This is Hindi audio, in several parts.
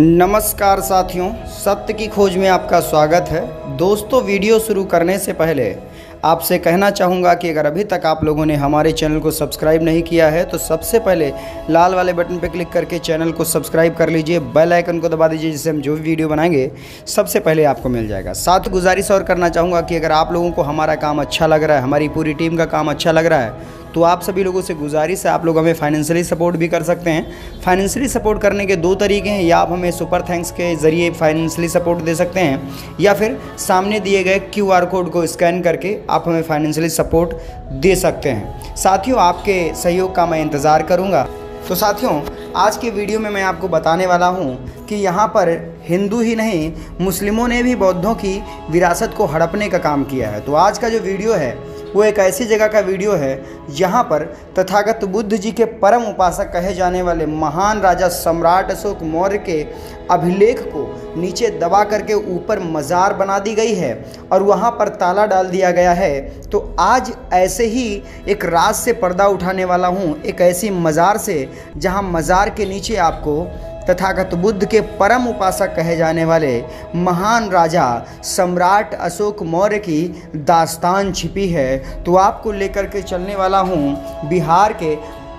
नमस्कार साथियों, सत्य की खोज में आपका स्वागत है। दोस्तों, वीडियो शुरू करने से पहले आपसे कहना चाहूँगा कि अगर अभी तक आप लोगों ने हमारे चैनल को सब्सक्राइब नहीं किया है तो सबसे पहले लाल वाले बटन पर क्लिक करके चैनल को सब्सक्राइब कर लीजिए, बेल आइकन को दबा दीजिए, जिससे हम जो भी वीडियो बनाएँगे, सबसे पहले आपको मिल जाएगा। साथ गुजारिश और करना चाहूँगा कि अगर आप लोगों को हमारा काम अच्छा लग रहा है, हमारी पूरी टीम का काम अच्छा लग रहा है तो आप सभी लोगों से गुजारिश है, आप लोग हमें फाइनेंशियली सपोर्ट भी कर सकते हैं। फाइनेंशियली सपोर्ट करने के दो तरीके हैं, या आप हमें सुपर थैंक्स के ज़रिए फाइनेंशियली सपोर्ट दे सकते हैं, या फिर सामने दिए गए क्यू आर कोड को स्कैन करके आप हमें फाइनेंशियली सपोर्ट दे सकते हैं। साथियों, आपके सहयोग का मैं इंतज़ार करूँगा। तो साथियों, आज के वीडियो में मैं आपको बताने वाला हूँ कि यहाँ पर हिंदू ही नहीं, मुस्लिमों ने भी बौद्धों की विरासत को हड़पने का काम किया है। तो आज का जो वीडियो है वो एक ऐसी जगह का वीडियो है, जहाँ पर तथागत बुद्ध जी के परम उपासक कहे जाने वाले महान राजा सम्राट अशोक मौर्य के अभिलेख को नीचे दबा करके ऊपर मज़ार बना दी गई है और वहाँ पर ताला डाल दिया गया है। तो आज ऐसे ही एक राज से पर्दा उठाने वाला हूँ, एक ऐसी मज़ार से, जहाँ मज़ार के नीचे आपको तथागत बुद्ध के परम उपासक कहे जाने वाले महान राजा सम्राट अशोक मौर्य की दास्तान छिपी है। तो आपको लेकर के चलने वाला हूँ बिहार के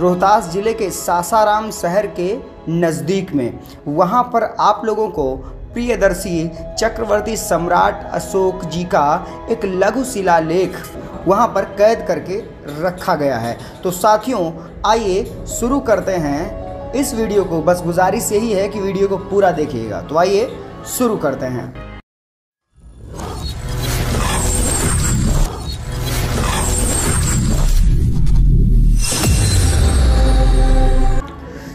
रोहतास ज़िले के सासाराम शहर के नज़दीक में। वहाँ पर आप लोगों को प्रियदर्शी चक्रवर्ती सम्राट अशोक जी का एक लघु शिलालेख वहाँ पर कैद करके रखा गया है। तो साथियों, आइए शुरू करते हैं इस वीडियो को बस गुजारिश यही है कि वीडियो को पूरा देखिएगा। तो आइए शुरू करते हैं।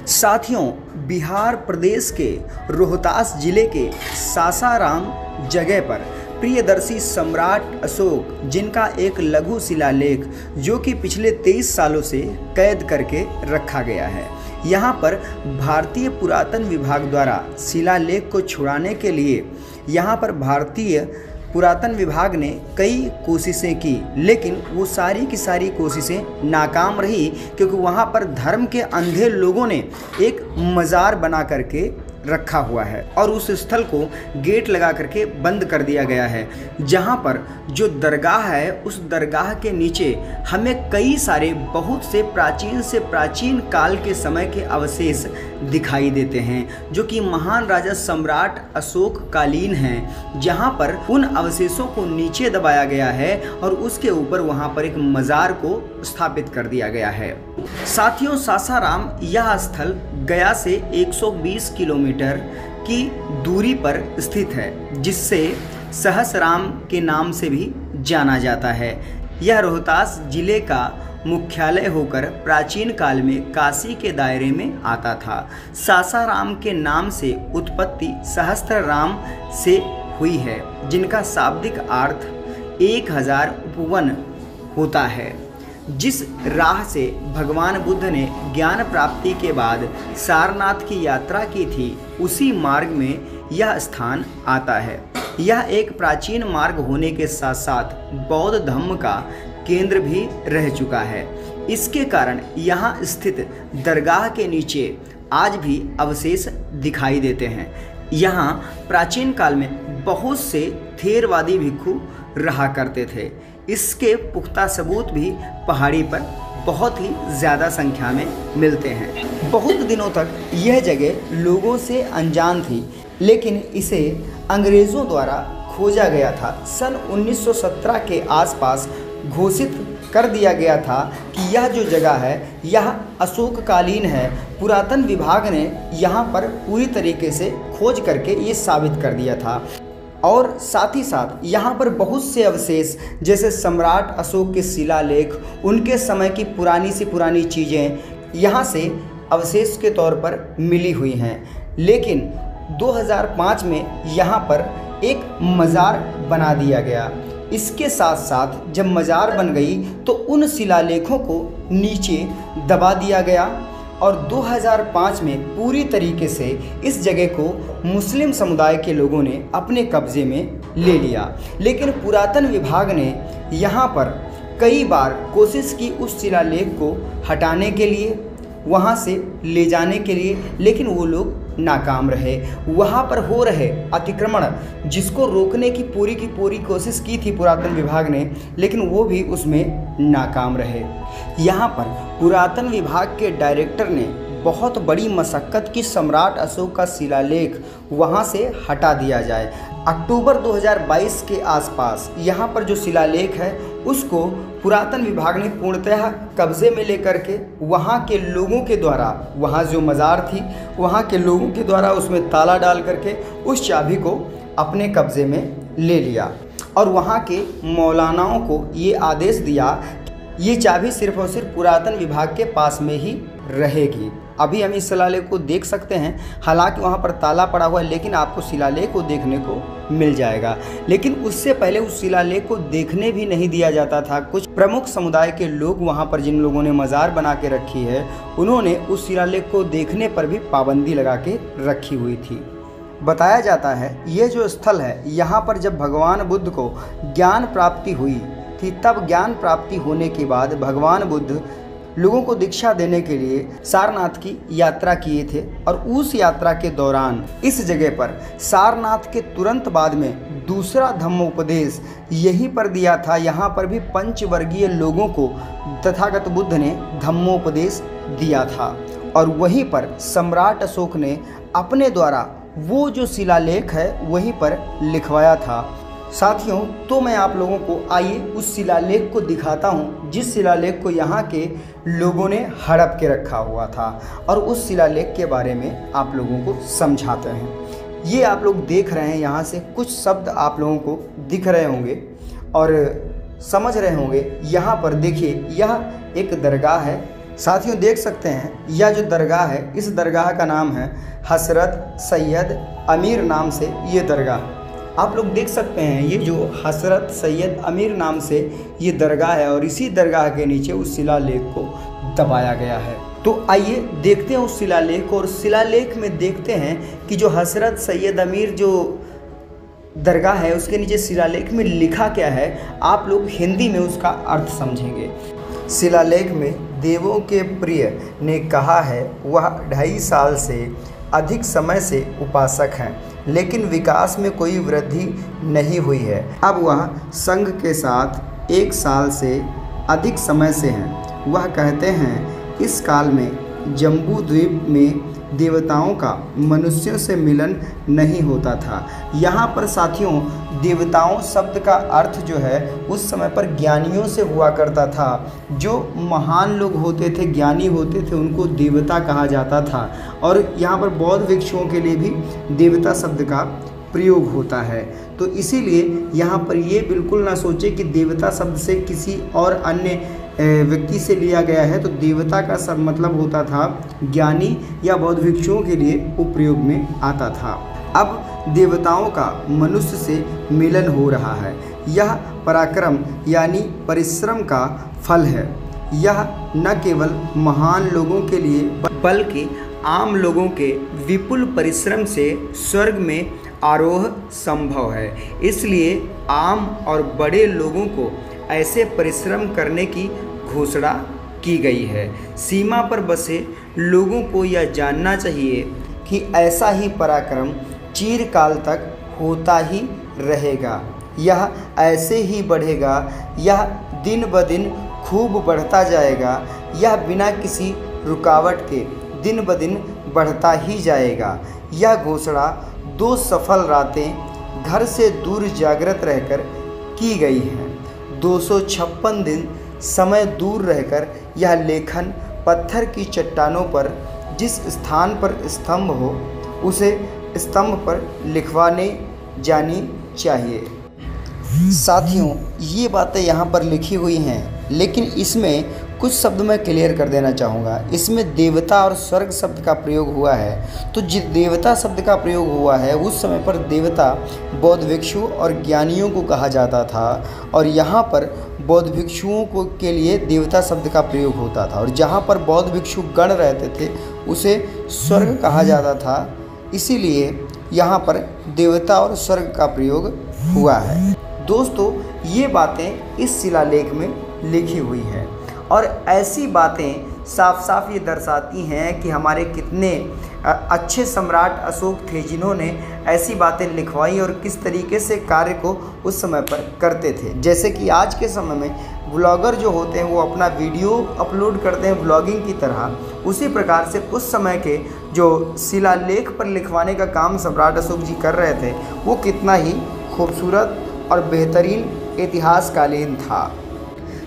साथियों, बिहार प्रदेश के रोहतास ज़िले के सासाराम जगह पर प्रियदर्शी सम्राट अशोक, जिनका एक लघु शिलालेख जो कि पिछले 23 सालों से कैद करके रखा गया है। यहाँ पर भारतीय पुरातन विभाग द्वारा शिलालेख को छुड़ाने के लिए यहाँ पर भारतीय पुरातन विभाग ने कई कोशिशें की, लेकिन वो सारी की सारी कोशिशें नाकाम रही, क्योंकि वहाँ पर धर्म के अंधे लोगों ने एक मज़ार बना करके रखा हुआ है और उस स्थल को गेट लगा करके बंद कर दिया गया है। जहाँ पर जो दरगाह है, उस दरगाह के नीचे हमें कई सारे बहुत से प्राचीन से प्राचीन काल के समय के अवशेष दिखाई देते हैं, जो कि महान राजा सम्राट अशोक कालीन हैं, जहाँ पर उन अवशेषों को नीचे दबाया गया है और उसके ऊपर वहाँ पर एक मज़ार को स्थापित कर दिया गया है। साथियों, सासाराम यह स्थल गया से 120 किलोमीटर की दूरी पर स्थित है, जिससे सहसराम के नाम से भी जाना जाता है। यह रोहतास ज़िले का मुख्यालय होकर प्राचीन काल में काशी के दायरे में आता था। सासाराम के नाम से उत्पत्ति सहस्त्र राम से हुई है, जिनका शाब्दिक अर्थ एक हज़ार उपवन होता है। जिस राह से भगवान बुद्ध ने ज्ञान प्राप्ति के बाद सारनाथ की यात्रा की थी, उसी मार्ग में यह स्थान आता है। यह एक प्राचीन मार्ग होने के साथ साथ बौद्ध धर्म का केंद्र भी रह चुका है। इसके कारण यहाँ स्थित दरगाह के नीचे आज भी अवशेष दिखाई देते हैं। यहाँ प्राचीन काल में बहुत से थेरवादी भिक्षु रहा करते थे। इसके पुख्ता सबूत भी पहाड़ी पर बहुत ही ज़्यादा संख्या में मिलते हैं। बहुत दिनों तक यह जगह लोगों से अनजान थी, लेकिन इसे अंग्रेज़ों द्वारा खोजा गया था सन 1917 के आसपास घोषित कर दिया गया था कि यह जो जगह है, यह अशोककालीन है। पुरातन विभाग ने यहाँ पर पूरी तरीके से खोज करके ये साबित कर दिया था। और साथ ही साथ यहाँ पर बहुत से अवशेष, जैसे सम्राट अशोक के शिलालेख, उनके समय की पुरानी से पुरानी चीज़ें, यहाँ से अवशेष के तौर पर मिली हुई हैं। लेकिन 2005 में यहाँ पर एक मज़ार बना दिया गया। इसके साथ साथ जब मज़ार बन गई तो उन शिलालेखों को नीचे दबा दिया गया और 2005 में पूरी तरीके से इस जगह को मुस्लिम समुदाय के लोगों ने अपने कब्ज़े में ले लिया। लेकिन पुरातन विभाग ने यहाँ पर कई बार कोशिश की उस शिलालेख को हटाने के लिए, वहाँ से ले जाने के लिए, लेकिन वो लोग नाकाम रहे। वहाँ पर हो रहे अतिक्रमण, जिसको रोकने की पूरी की पूरी कोशिश की थी पुरातन विभाग ने, लेकिन वो भी उसमें नाकाम रहे। यहाँ पर पुरातन विभाग के डायरेक्टर ने बहुत बड़ी मशक्क़त की सम्राट अशोक का शिलालेख वहाँ से हटा दिया जाए। अक्टूबर 2022 के आसपास यहाँ पर जो शिलालेख है, उसको पुरातन विभाग ने पूर्णतः कब्जे में लेकर के वहाँ के लोगों के द्वारा, वहाँ जो मज़ार थी, वहाँ के लोगों के द्वारा उसमें ताला डाल करके उस चाबी को अपने कब्ज़े में ले लिया और वहाँ के मौलानाओं को ये आदेश दिया ये चाबी सिर्फ़ और सिर्फ़ पुरातन विभाग के पास में ही रहेगी। अभी हम इस शिलालेख को देख सकते हैं। हालाँकि वहाँ पर ताला पड़ा हुआ है, लेकिन आपको शिलालेख को देखने को मिल जाएगा। लेकिन उससे पहले उस शिलालेख को देखने भी नहीं दिया जाता था। कुछ प्रमुख समुदाय के लोग वहाँ पर जिन लोगों ने मज़ार बना के रखी है, उन्होंने उस शिलालेख को देखने पर भी पाबंदी लगा के रखी हुई थी। बताया जाता है, ये जो स्थल है, यहाँ पर जब भगवान बुद्ध को ज्ञान प्राप्ति हुई थी, तब ज्ञान प्राप्ति होने के बाद भगवान बुद्ध लोगों को दीक्षा देने के लिए सारनाथ की यात्रा किए थे और उस यात्रा के दौरान इस जगह पर सारनाथ के तुरंत बाद में दूसरा धम्मोपदेश यहीं पर दिया था। यहाँ पर भी पंचवर्गीय लोगों को तथागत बुद्ध ने धम्मोपदेश दिया था और वहीं पर सम्राट अशोक ने अपने द्वारा वो जो शिलालेख है वहीं पर लिखवाया था। साथियों तो मैं आप लोगों को आइए उस शिलालेख को दिखाता हूँ, जिस शिलालेख को यहाँ के लोगों ने हड़प के रखा हुआ था और उस शिलालेख के बारे में आप लोगों को समझाते हैं। ये आप लोग देख रहे हैं, यहाँ से कुछ शब्द आप लोगों को दिख रहे होंगे और समझ रहे होंगे। यहाँ पर देखिए, यह एक दरगाह है। साथियों, देख सकते हैं, यह जो दरगाह है, इस दरगाह का नाम है हसरत सैयद अमीर नाम से ये दरगाह। आप लोग देख सकते हैं, ये जो हसरत सैयद अमीर नाम से ये दरगाह है और इसी दरगाह के नीचे उस शिलालेख को दबाया गया है। तो आइए देखते हैं उस शिलालेख को और शिलालेख में देखते हैं कि जो हसरत सैयद अमीर जो दरगाह है, उसके नीचे शिलालेख में लिखा क्या है, आप लोग हिंदी में उसका अर्थ समझेंगे। शिलालेख में देवों के प्रिय ने कहा है, वह ढाई साल से अधिक समय से उपासक हैं। लेकिन विकास में कोई वृद्धि नहीं हुई है। अब वह संघ के साथ एक साल से अधिक समय से हैं। वह कहते हैं, इस काल में जम्बू द्वीप में देवताओं का मनुष्यों से मिलन नहीं होता था। यहाँ पर साथियों, देवताओं शब्द का अर्थ जो है, उस समय पर ज्ञानियों से हुआ करता था। जो महान लोग होते थे, ज्ञानी होते थे, उनको देवता कहा जाता था। और यहाँ पर बौद्ध भिक्षुओं के लिए भी देवता शब्द का प्रयोग होता है। तो इसीलिए यहाँ पर ये बिल्कुल ना सोचे कि देवता शब्द से किसी और अन्य व्यक्ति से लिया गया है तो देवता का सब मतलब होता था ज्ञानी या बौद्ध भिक्षुओं के लिए उपयोग में आता था। अब देवताओं का मनुष्य से मिलन हो रहा है। यह पराक्रम यानी परिश्रम का फल है। यह न केवल महान लोगों के लिए बल्कि आम लोगों के विपुल परिश्रम से स्वर्ग में आरोह संभव है। इसलिए आम और बड़े लोगों को ऐसे परिश्रम करने की घोषणा की गई है। सीमा पर बसे लोगों को यह जानना चाहिए कि ऐसा ही पराक्रम चीरकाल तक होता ही रहेगा। यह ऐसे ही बढ़ेगा, यह दिन ब दिन खूब बढ़ता जाएगा, यह बिना किसी रुकावट के दिन ब दिन बढ़ता ही जाएगा। यह घोषणा दो सफल रातें घर से दूर जागृत रहकर की गई हैं। दो दिन समय दूर रहकर यह लेखन पत्थर की चट्टानों पर जिस स्थान पर स्तंभ हो, उसे स्तंभ पर लिखवाने जानी चाहिए। साथियों, ये बातें यहाँ पर लिखी हुई हैं, लेकिन इसमें कुछ शब्द मैं क्लियर कर देना चाहूँगा। इसमें देवता और स्वर्ग शब्द का प्रयोग हुआ है। तो जिस देवता शब्द का प्रयोग हुआ है, उस समय पर देवता बौद्ध भिक्षु और ज्ञानियों को कहा जाता था और यहाँ पर बौद्ध भिक्षुओं को के लिए देवता शब्द का प्रयोग होता था और जहाँ पर बौद्ध भिक्षु गण रहते थे, उसे स्वर्ग कहा जाता था। इसीलिए यहाँ पर देवता और स्वर्ग का प्रयोग हुआ है। दोस्तों, ये बातें इस शिलालेख में लिखी हुई है। और ऐसी बातें साफ़ साफ़ ये दर्शाती हैं कि हमारे कितने अच्छे सम्राट अशोक थे जिन्होंने ऐसी बातें लिखवाई और किस तरीके से कार्य को उस समय पर करते थे। जैसे कि आज के समय में ब्लॉगर जो होते हैं वो अपना वीडियो अपलोड करते हैं ब्लॉगिंग की तरह। उसी प्रकार से उस समय के जो शिलालेख पर लिखवाने का काम सम्राट अशोक जी कर रहे थे, वो कितना ही खूबसूरत और बेहतरीन इतिहासकालीन था।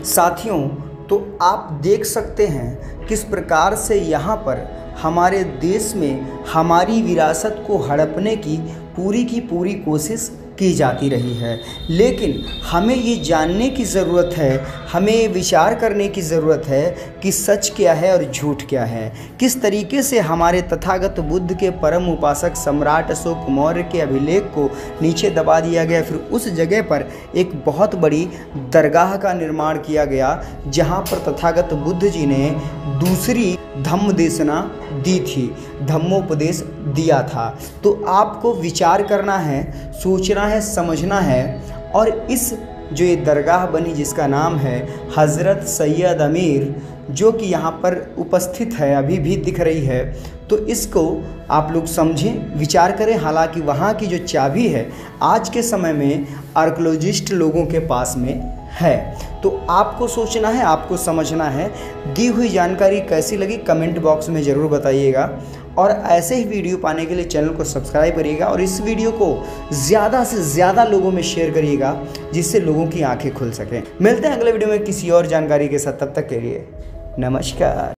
साथियों तो आप देख सकते हैं किस प्रकार से यहाँ पर हमारे देश में हमारी विरासत को हड़पने की पूरी की पूरी कोशिश की जाती रही है। लेकिन हमें ये जानने की ज़रूरत है, हमें विचार करने की ज़रूरत है कि सच क्या है और झूठ क्या है। किस तरीके से हमारे तथागत बुद्ध के परम उपासक सम्राट अशोक मौर्य के अभिलेख को नीचे दबा दिया गया, फिर उस जगह पर एक बहुत बड़ी दरगाह का निर्माण किया गया, जहाँ पर तथागत बुद्ध जी ने दूसरी धम्म देशना दी थी, धम्मोपदेश दिया था। तो आपको विचार करना है, सोचना है, समझना है और इस जो ये दरगाह बनी जिसका नाम है हज़रत सैयद अमीर, जो कि यहाँ पर उपस्थित है, अभी भी दिख रही है तो इसको आप लोग समझें, विचार करें। हालाँकि वहाँ की जो चाबी है, आज के समय में आर्कोलॉजिस्ट लोगों के पास में है। तो आपको सोचना है, आपको समझना है, दी हुई जानकारी कैसी लगी, कमेंट बॉक्स में ज़रूर बताइएगा। और ऐसे ही वीडियो पाने के लिए चैनल को सब्सक्राइब करिएगा और इस वीडियो को ज़्यादा से ज़्यादा लोगों में शेयर करिएगा, जिससे लोगों की आँखें खुल सकें। मिलते हैं अगले वीडियो में किसी और जानकारी के साथ, तब तक के लिए नमस्कार।